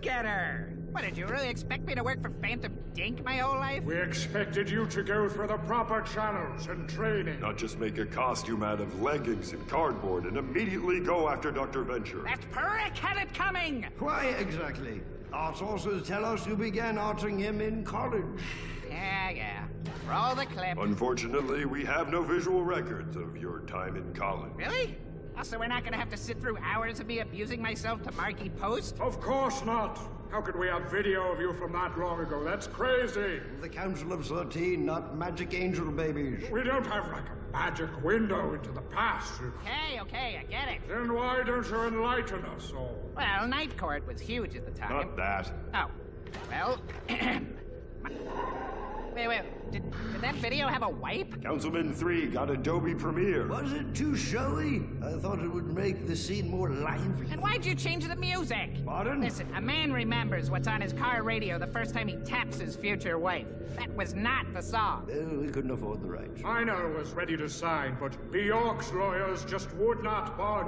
go-getter. What, did you really expect me to work for Phantom Dink my whole life? We expected you to go through the proper channels and training. Not just make a costume out of leggings and cardboard and immediately go after Dr. Venture. That Peric had it coming! Why exactly? Our sources tell us you began arching him in college. Yeah, yeah. Roll the clip. Unfortunately, we have no visual records of your time in college. Really? Also, we're not gonna have to sit through hours of me abusing myself to Markie Post? Of course not. How could we have video of you from that long ago? That's crazy. The Council of Thirteen, not magic angel babies. We don't have like a magic window into the past. Okay, okay, I get it. Then why don't you enlighten us all? Well, Night Court was huge at the time. Not that. Oh. Well. wait, wait. Did, did that video have a wipe? Councilman 3 got Adobe Premiere. Was it too showy? I thought it would make the scene more lively. And why'd you change the music? Pardon? Listen, a man remembers what's on his car radio the first time he taps his future wife. That was not the song. Well, we couldn't afford the rights. Minor was ready to sign, but Bjork's lawyers just would not budge.